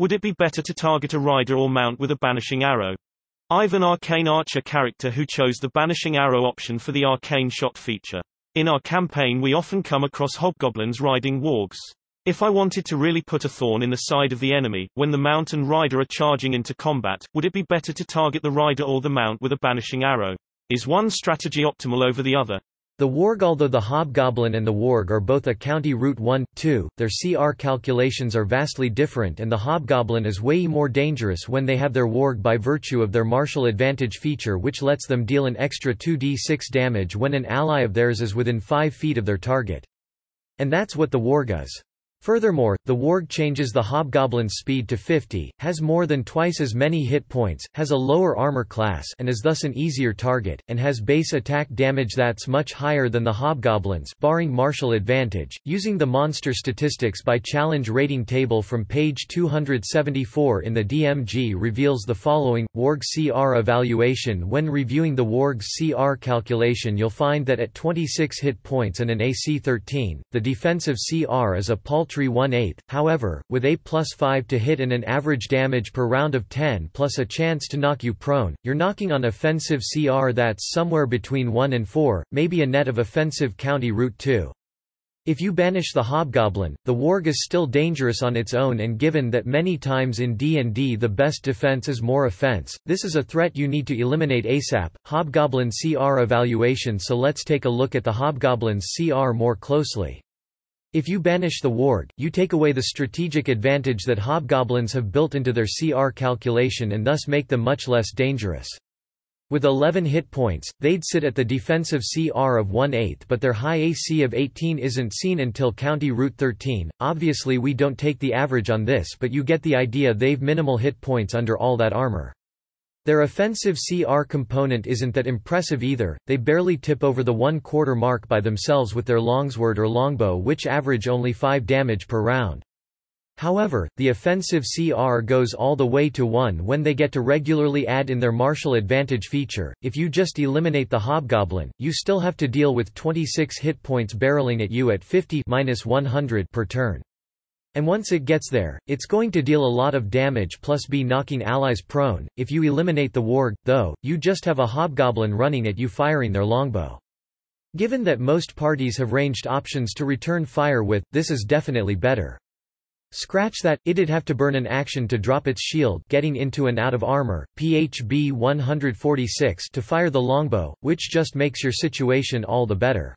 Would it be better to target a rider or mount with a banishing arrow? I've an arcane archer character who chose the banishing arrow option for the arcane shot feature. In our campaign we often come across hobgoblins riding wargs. If I wanted to really put a thorn in the side of the enemy, when the mount and rider are charging into combat, would it be better to target the rider or the mount with a banishing arrow? Is one strategy optimal over the other? The warg Although the hobgoblin and the warg are both a county route 1, 2, their CR calculations are vastly different and the hobgoblin is way more dangerous when they have their warg by virtue of their martial advantage feature which lets them deal an extra 2d6 damage when an ally of theirs is within 5 feet of their target. And that's what the warg is. Furthermore, the warg changes the hobgoblin's speed to 50, has more than twice as many hit points, has a lower armor class and is thus an easier target, and has base attack damage that's much higher than the hobgoblins barring martial advantage. Using the monster statistics by challenge rating table from page 274 in the DMG reveals the following, warg CR evaluation When reviewing the warg's CR calculation you'll find that at 26 hit points and an AC 13, the defensive CR is a pulse paltry 1 8 however, with a plus 5 to hit and an average damage per round of 10 plus a chance to knock you prone, you're knocking on offensive CR that's somewhere between 1 and 4, maybe a net of offensive county route 2. If you banish the hobgoblin, the warg is still dangerous on its own and given that many times in D&D the best defense is more offense, this is a threat you need to eliminate ASAP. Hobgoblin CR evaluation So let's take a look at the hobgoblin's CR more closely. If you banish the warg, you take away the strategic advantage that hobgoblins have built into their CR calculation and thus make them much less dangerous. With 11 hit points, they'd sit at the defensive CR of 1 8 but their high AC of 18 isn't seen until County Route 13. Obviously we don't take the average on this but you get the idea they've minimal hit points under all that armor. Their offensive CR component isn't that impressive either, they barely tip over the one-quarter mark by themselves with their longsword or longbow which average only 5 damage per round. However, the offensive CR goes all the way to 1 when they get to regularly add in their martial advantage feature. If you just eliminate the hobgoblin, you still have to deal with 26 hit points barreling at you at 50 100 per turn. And once it gets there, it's going to deal a lot of damage plus be knocking allies prone. If you eliminate the warg, though, you just have a hobgoblin running at you firing their longbow. Given that most parties have ranged options to return fire with, this is definitely better. Scratch that, it'd have to burn an action to drop its shield getting into and out of armor, PHB 146 to fire the longbow, which just makes your situation all the better.